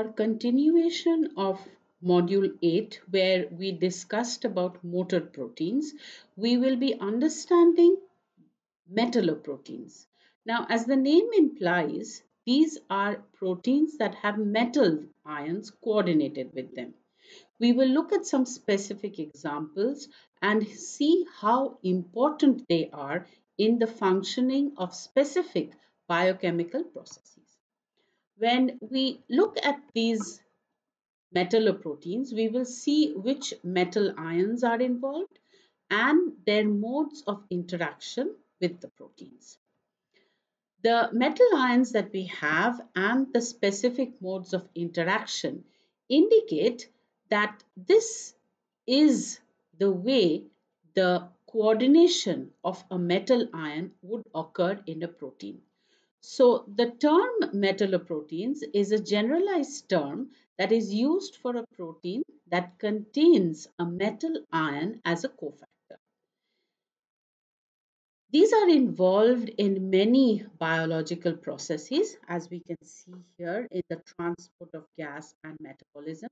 our continuation of module 8 where we discussed about motor proteins, we will be understanding metalloproteins. Now, as the name implies, these are proteins that have metal ions coordinated with them. We will look at some specific examples and see how important they are in the functioning of specific biochemical processes. When we look at these metalloproteins, we will see which metal ions are involved and their modes of interaction with the proteins. The metal ions that we have and the specific modes of interaction indicate that this is the way the coordination of a metal ion would occur in a protein. So the term metalloproteins is a generalized term that is used for a protein that contains a metal ion as a cofactor. These are involved in many biological processes as we can see here in the transport of gas and metabolism,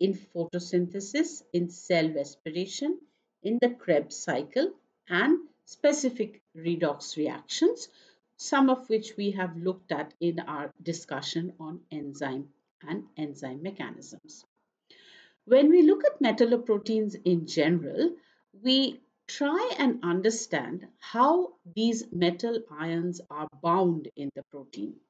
in photosynthesis, in cell respiration, in the Krebs cycle and specific redox reactions some of which we have looked at in our discussion on enzyme and enzyme mechanisms. When we look at metalloproteins in general, we try and understand how these metal ions are bound in the protein.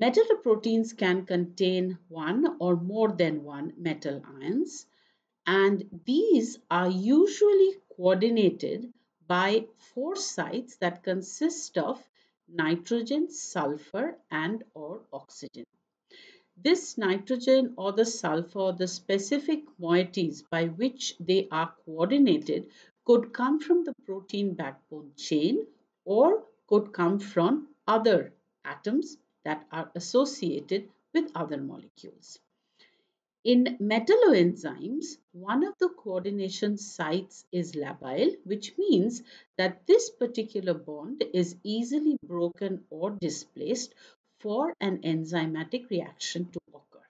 Metalloproteins can contain one or more than one metal ions and these are usually coordinated by four sites that consist of nitrogen, sulfur and or oxygen. This nitrogen or the sulfur or the specific moieties by which they are coordinated could come from the protein backbone chain or could come from other atoms that are associated with other molecules. In metalloenzymes, one of the coordination sites is labile, which means that this particular bond is easily broken or displaced for an enzymatic reaction to occur.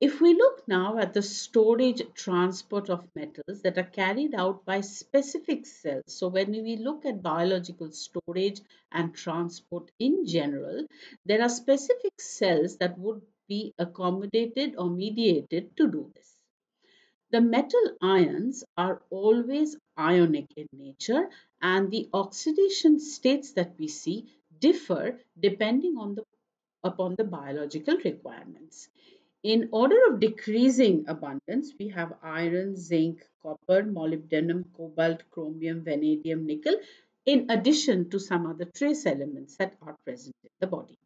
If we look now at the storage transport of metals that are carried out by specific cells, so when we look at biological storage and transport in general, there are specific cells that would be accommodated or mediated to do this. The metal ions are always ionic in nature and the oxidation states that we see differ depending on the upon the biological requirements. In order of decreasing abundance, we have iron, zinc, copper, molybdenum, cobalt, chromium, vanadium, nickel, in addition to some other trace elements that are present in the body.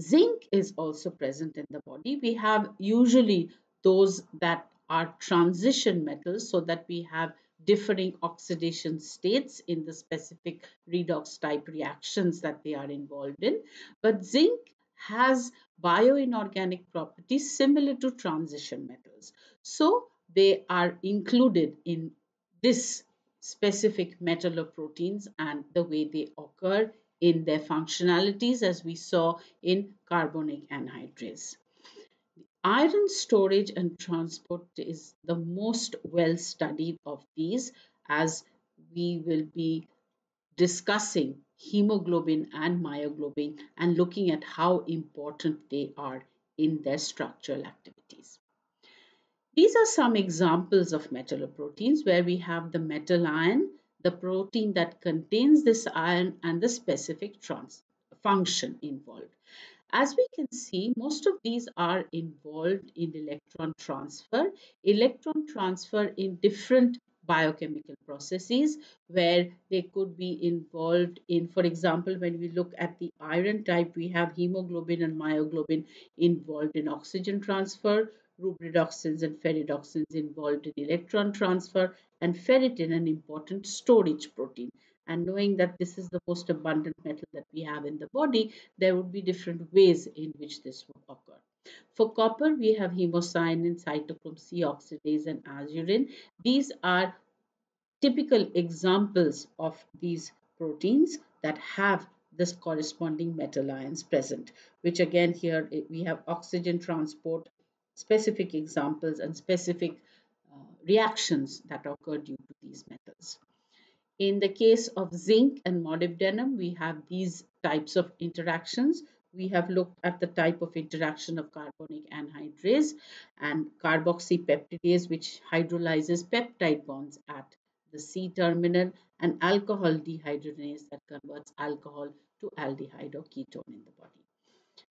Zinc is also present in the body. We have usually those that are transition metals so that we have differing oxidation states in the specific redox type reactions that they are involved in. But zinc has bioinorganic properties similar to transition metals. So they are included in this specific metalloproteins and the way they occur in their functionalities as we saw in carbonic anhydrase. Iron storage and transport is the most well studied of these as we will be discussing hemoglobin and myoglobin and looking at how important they are in their structural activities. These are some examples of metalloproteins where we have the metal ion the protein that contains this iron and the specific trans function involved. As we can see, most of these are involved in electron transfer. Electron transfer in different biochemical processes where they could be involved in, for example, when we look at the iron type, we have hemoglobin and myoglobin involved in oxygen transfer, rubredoxins and ferredoxins involved in electron transfer, and ferritin an important storage protein. And knowing that this is the most abundant metal that we have in the body, there would be different ways in which this would occur. For copper, we have hemocyanin, cytochrome C oxidase, and azurin. These are typical examples of these proteins that have this corresponding metal ions present, which again here we have oxygen transport, specific examples and specific uh, reactions that occur due to these metals. In the case of zinc and molybdenum, we have these types of interactions. We have looked at the type of interaction of carbonic anhydrase and carboxypeptidase, which hydrolyzes peptide bonds at the C terminal, and alcohol dehydrogenase that converts alcohol to aldehyde or ketone in the body.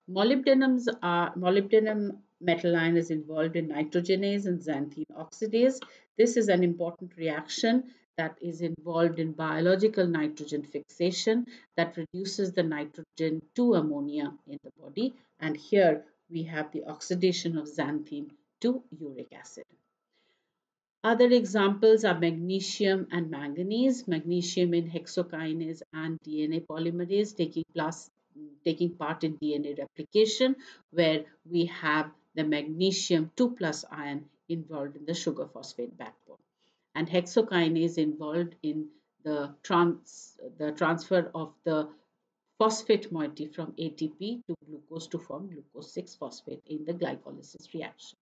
Molybdenums are, molybdenum metal ion is involved in nitrogenase and xanthine oxidase. This is an important reaction that is involved in biological nitrogen fixation that reduces the nitrogen to ammonia in the body. And here we have the oxidation of xanthine to uric acid. Other examples are magnesium and manganese, magnesium in hexokinase and DNA polymerase taking, plus, taking part in DNA replication where we have the magnesium 2 plus ion involved in the sugar phosphate backbone and hexokinase involved in the, trans, the transfer of the phosphate moiety from ATP to glucose to form glucose 6-phosphate in the glycolysis reaction.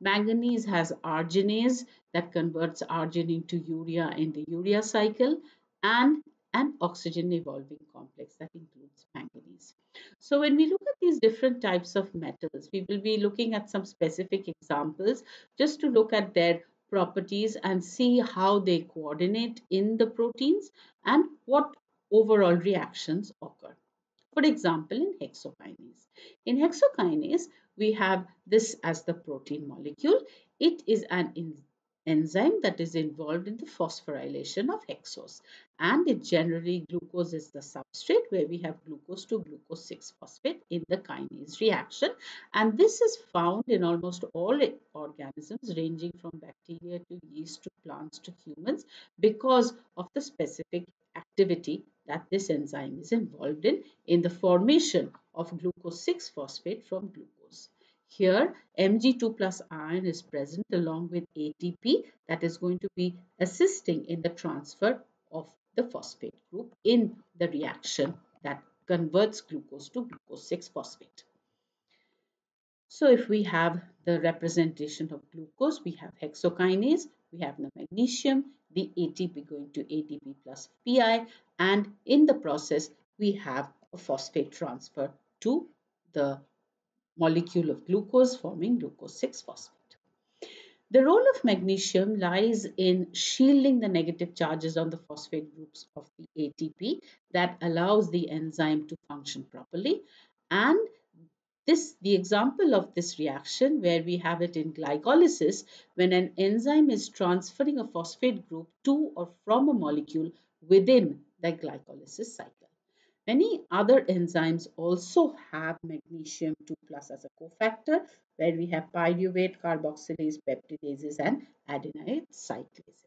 Manganese has arginase that converts arginine to urea in the urea cycle and an oxygen evolving complex that includes manganese. So when we look at these different types of metals, we will be looking at some specific examples just to look at their properties and see how they coordinate in the proteins and what overall reactions occur. For example, in hexokinase. In hexokinase, we have this as the protein molecule. It is an enzyme that is involved in the phosphorylation of hexose. And it generally glucose is the substrate where we have glucose to glucose 6 phosphate in the kinase reaction. And this is found in almost all organisms ranging from bacteria to yeast to plants to humans because of the specific activity that this enzyme is involved in in the formation of glucose 6 phosphate from glucose here, Mg2 plus ion is present along with ATP that is going to be assisting in the transfer of the phosphate group in the reaction that converts glucose to glucose 6-phosphate. So if we have the representation of glucose, we have hexokinase, we have the magnesium, the ATP going to ATP plus PI, and in the process, we have a phosphate transfer to the molecule of glucose forming glucose 6-phosphate. The role of magnesium lies in shielding the negative charges on the phosphate groups of the ATP that allows the enzyme to function properly and this the example of this reaction where we have it in glycolysis when an enzyme is transferring a phosphate group to or from a molecule within the glycolysis cycle. Many other enzymes also have magnesium 2 plus as a cofactor where we have pyruvate, carboxylase, peptidases and adenine cyclases.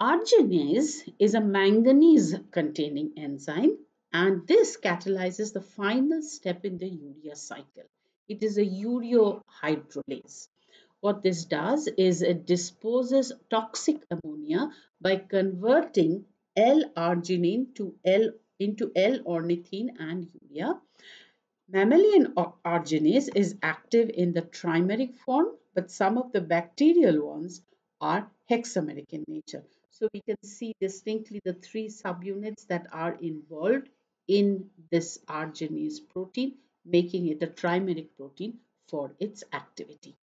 Arginase is a manganese containing enzyme and this catalyzes the final step in the urea cycle. It is a ureohydrolase. What this does is it disposes toxic ammonia by converting L-arginine to L into L-ornithine and urea. Mammalian arginase is active in the trimeric form, but some of the bacterial ones are hexameric in nature. So we can see distinctly the three subunits that are involved in this arginase protein, making it a trimeric protein for its activity.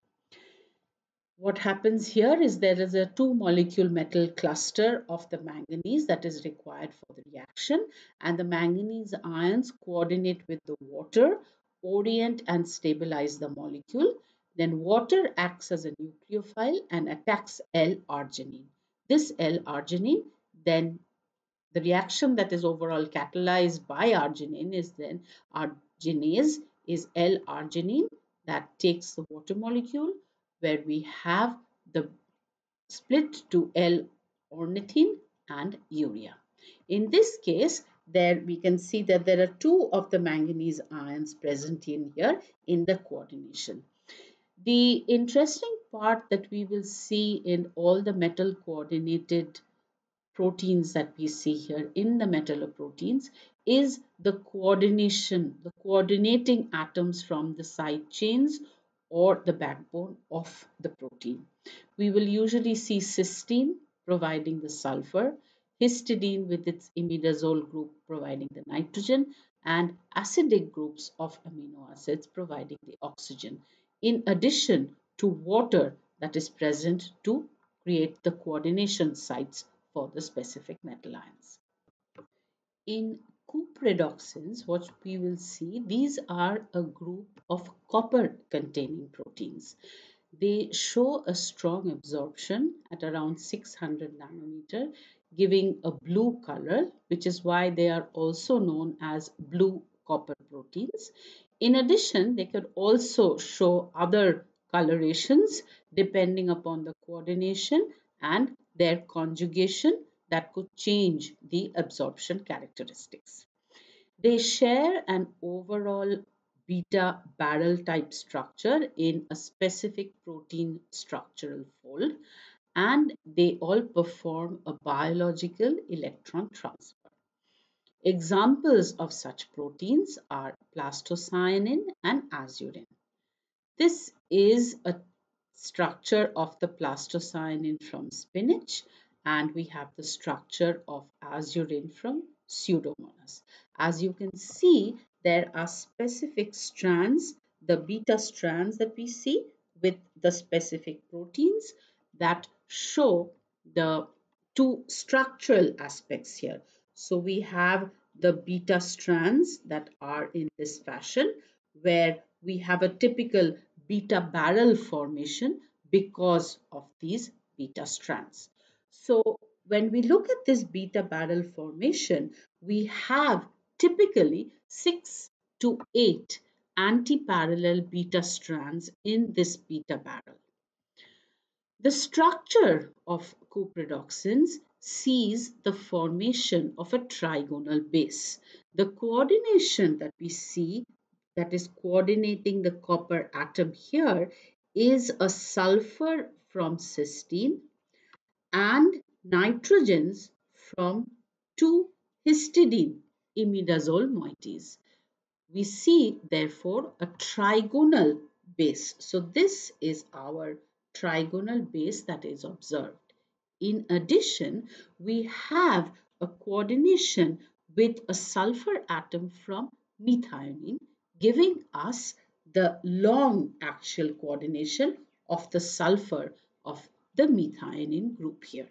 What happens here is there is a two molecule metal cluster of the manganese that is required for the reaction and the manganese ions coordinate with the water, orient and stabilize the molecule. Then water acts as a nucleophile and attacks L-arginine. This L-arginine then the reaction that is overall catalyzed by arginine is then arginase is L-arginine that takes the water molecule where we have the split to L-ornithine and urea. In this case, there we can see that there are two of the manganese ions present in here in the coordination. The interesting part that we will see in all the metal coordinated proteins that we see here in the metalloproteins is the coordination, the coordinating atoms from the side chains or the backbone of the protein. We will usually see cysteine providing the sulfur, histidine with its imidazole group providing the nitrogen, and acidic groups of amino acids providing the oxygen, in addition to water that is present to create the coordination sites for the specific metal ions. In cupredoxins, what we will see, these are a group of copper containing proteins. They show a strong absorption at around 600 nanometer, giving a blue color, which is why they are also known as blue copper proteins. In addition, they could also show other colorations depending upon the coordination and their conjugation that could change the absorption characteristics. They share an overall beta barrel type structure in a specific protein structural fold and they all perform a biological electron transfer. Examples of such proteins are plastocyanin and azurin. This is a structure of the plastocyanin from spinach and we have the structure of azurin from pseudomonas. As you can see, there are specific strands, the beta strands that we see with the specific proteins that show the two structural aspects here. So we have the beta strands that are in this fashion where we have a typical beta barrel formation because of these beta strands. So when we look at this beta barrel formation, we have typically six to eight anti-parallel beta strands in this beta barrel. The structure of cupredoxins sees the formation of a trigonal base. The coordination that we see that is coordinating the copper atom here is a sulfur from cysteine and nitrogens from 2-histidine imidazole moieties. We see therefore a trigonal base. So this is our trigonal base that is observed. In addition, we have a coordination with a sulfur atom from methionine giving us the long axial coordination of the sulfur of the methionine group here.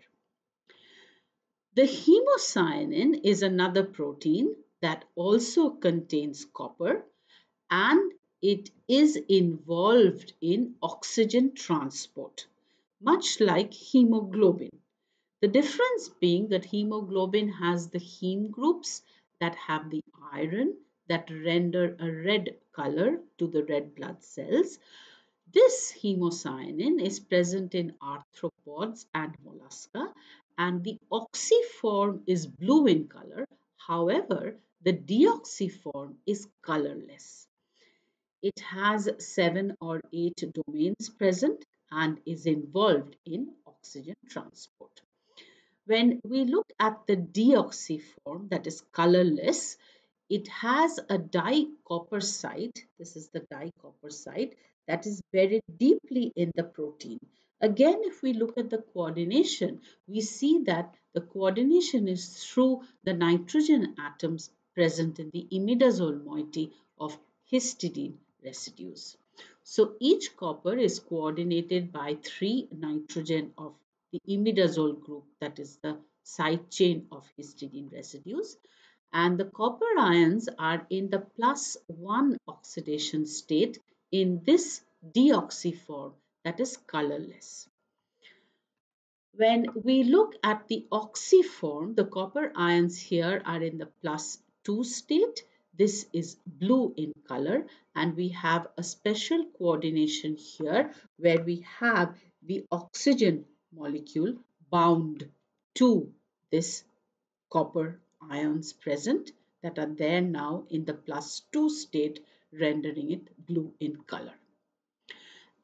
The hemocyanin is another protein that also contains copper and it is involved in oxygen transport, much like hemoglobin. The difference being that hemoglobin has the heme groups that have the iron that render a red color to the red blood cells, this hemocyanin is present in arthropods and mollusca and the oxyform is blue in color. However, the deoxyform is colorless. It has seven or eight domains present and is involved in oxygen transport. When we look at the deoxyform that is colorless, it has a dicopper site. This is the dicopper site that is buried deeply in the protein. Again, if we look at the coordination, we see that the coordination is through the nitrogen atoms present in the imidazole moiety of histidine residues. So each copper is coordinated by three nitrogen of the imidazole group that is the side chain of histidine residues and the copper ions are in the plus 1 oxidation state in this deoxy form that is colorless. When we look at the oxy form, the copper ions here are in the plus 2 state. This is blue in color and we have a special coordination here where we have the oxygen molecule bound to this copper ions present that are there now in the plus 2 state rendering it blue in color.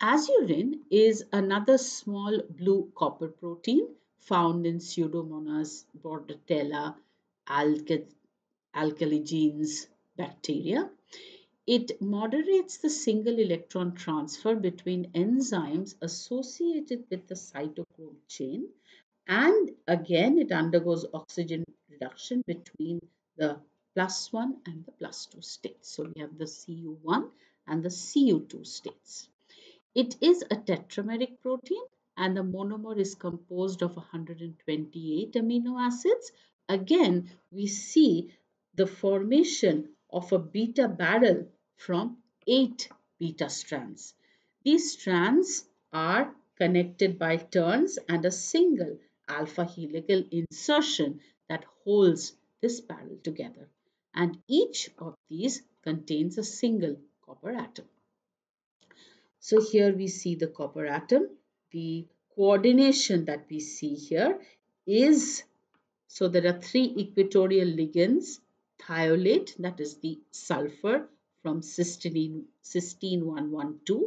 Azurin is another small blue copper protein found in Pseudomonas, Bordetella, Alcaligenes bacteria. It moderates the single electron transfer between enzymes associated with the cytochrome chain and again it undergoes oxygen reduction between the plus 1 and the plus 2 states. So we have the Cu1 and the Cu2 states. It is a tetrameric protein and the monomer is composed of 128 amino acids. Again, we see the formation of a beta barrel from 8 beta strands. These strands are connected by turns and a single alpha helical insertion that holds this barrel together. And each of these contains a single copper atom. So here we see the copper atom. The coordination that we see here is, so there are three equatorial ligands, thiolate, that is the sulfur from cysteine, cysteine 112,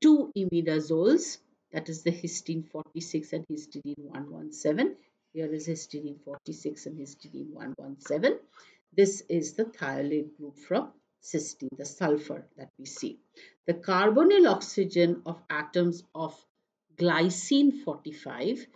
two imidazoles, that is the histidine 46 and histidine 117. Here is histidine 46 and histidine 117. This is the thiolate group from cysteine, the sulfur that we see. The carbonyl oxygen of atoms of glycine 45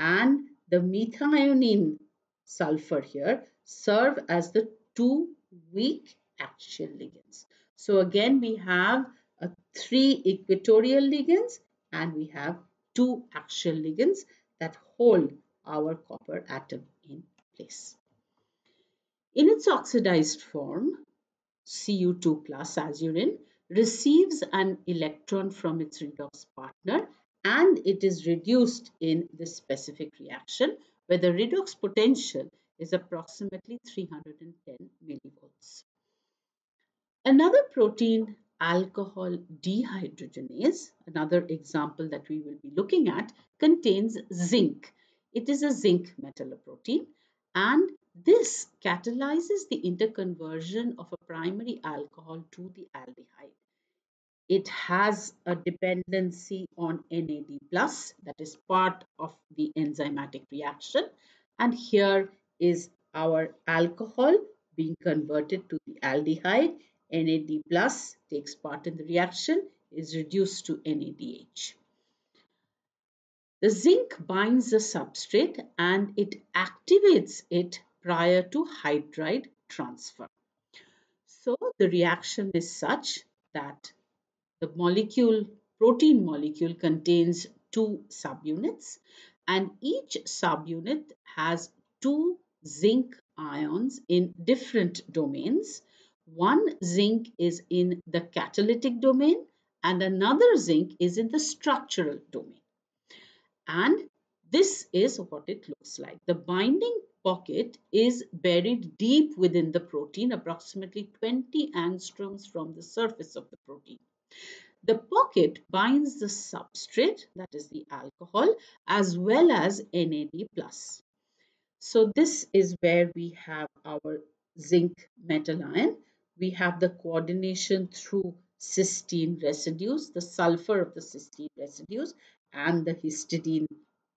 and the methionine sulfur here serve as the two weak axial ligands. So again we have a three equatorial ligands and we have two axial ligands that hold our copper atom in place. In its oxidized form, Cu2 plus azurin receives an electron from its redox partner and it is reduced in this specific reaction where the redox potential is approximately 310 millivolts. Another protein alcohol dehydrogenase, another example that we will be looking at, contains zinc. It is a zinc metalloprotein and this catalyzes the interconversion of a primary alcohol to the aldehyde. It has a dependency on NAD+, that is part of the enzymatic reaction. And here is our alcohol being converted to the aldehyde NAD plus takes part in the reaction is reduced to NADH. The zinc binds the substrate and it activates it prior to hydride transfer. So the reaction is such that the molecule, protein molecule contains two subunits and each subunit has two zinc ions in different domains one zinc is in the catalytic domain and another zinc is in the structural domain. And this is what it looks like. The binding pocket is buried deep within the protein, approximately 20 angstroms from the surface of the protein. The pocket binds the substrate, that is the alcohol, as well as NAD+. So this is where we have our zinc metal ion we have the coordination through cysteine residues, the sulfur of the cysteine residues and the histidine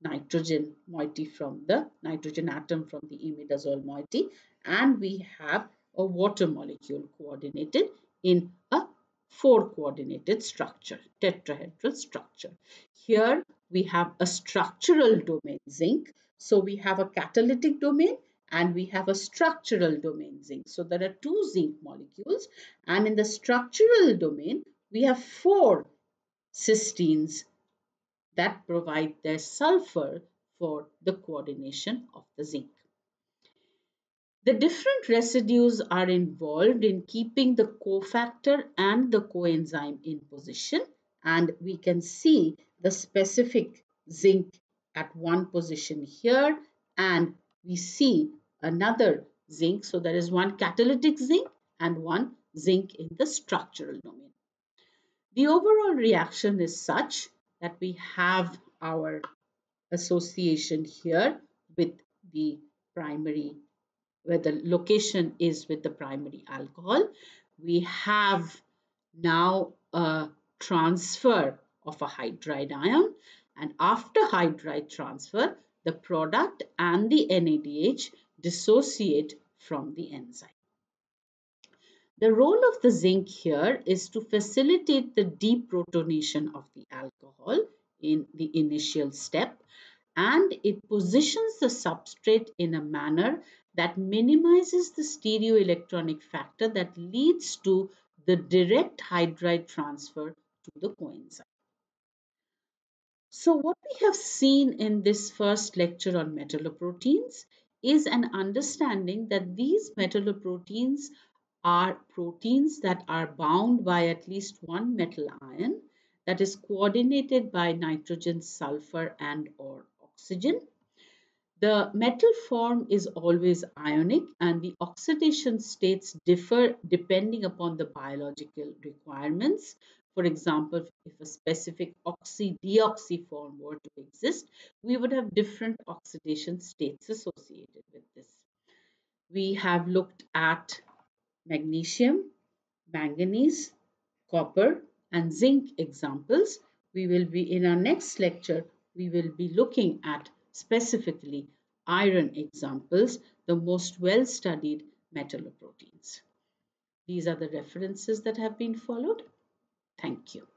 nitrogen moiety from the nitrogen atom from the imidazole moiety and we have a water molecule coordinated in a four coordinated structure, tetrahedral structure. Here we have a structural domain zinc. So we have a catalytic domain and we have a structural domain zinc. So there are two zinc molecules and in the structural domain we have four cysteines that provide their sulfur for the coordination of the zinc. The different residues are involved in keeping the cofactor and the coenzyme in position and we can see the specific zinc at one position here and we see another zinc. So there is one catalytic zinc and one zinc in the structural domain. The overall reaction is such that we have our association here with the primary, where the location is with the primary alcohol. We have now a transfer of a hydride ion and after hydride transfer, the product and the NADH dissociate from the enzyme. The role of the zinc here is to facilitate the deprotonation of the alcohol in the initial step and it positions the substrate in a manner that minimizes the stereoelectronic factor that leads to the direct hydride transfer to the coenzyme. So what we have seen in this first lecture on metalloproteins is an understanding that these metalloproteins are proteins that are bound by at least one metal ion that is coordinated by nitrogen, sulfur and or oxygen. The metal form is always ionic and the oxidation states differ depending upon the biological requirements. For example, if a specific oxy-deoxy form were to exist, we would have different oxidation states associated with this. We have looked at magnesium, manganese, copper and zinc examples. We will be in our next lecture, we will be looking at specifically iron examples, the most well-studied metalloproteins. These are the references that have been followed. Thank you.